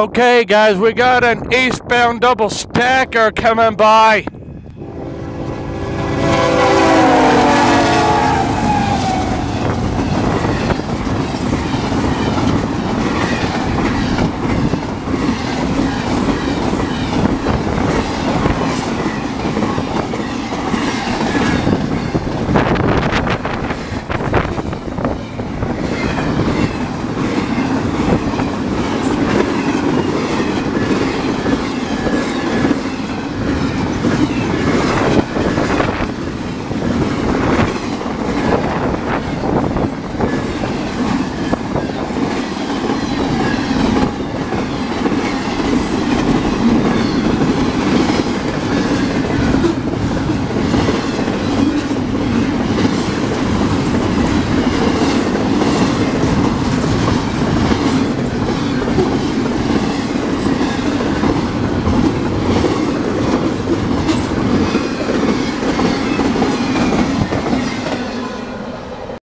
Okay, guys, we got an eastbound double stacker coming by.